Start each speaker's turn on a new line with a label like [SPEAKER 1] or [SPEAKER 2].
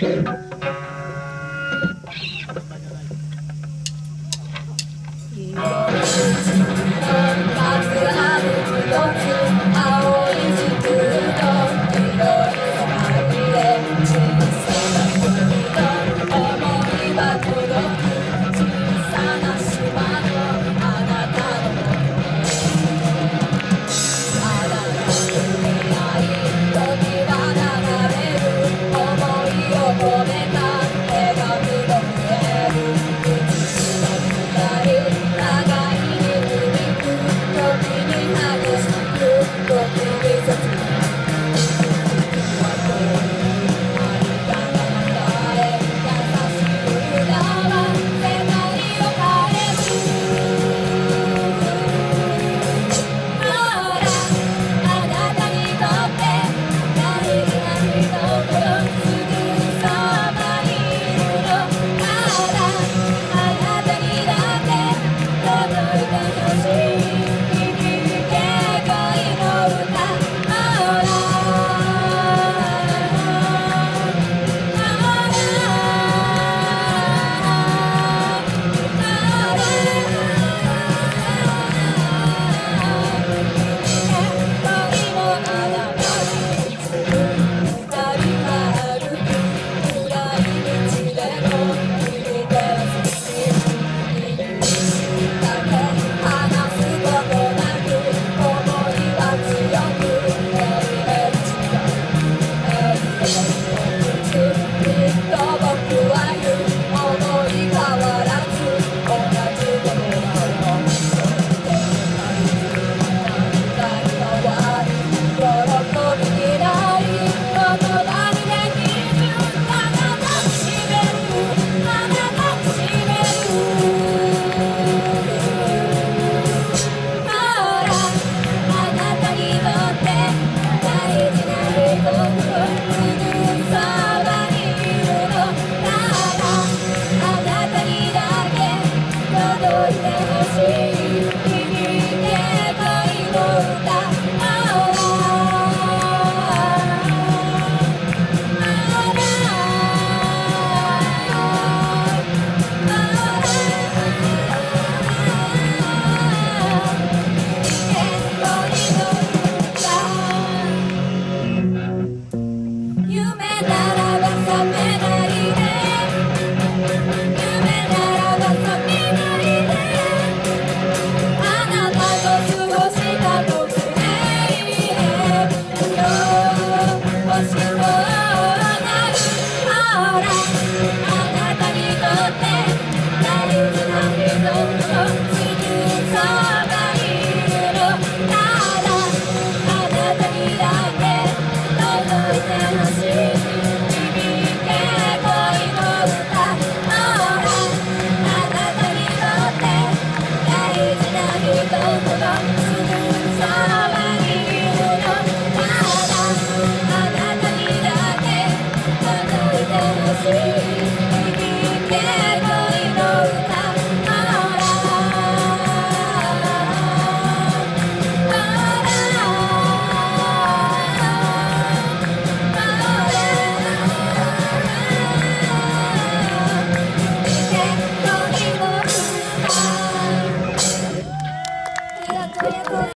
[SPEAKER 1] ただ Father, see. yeah.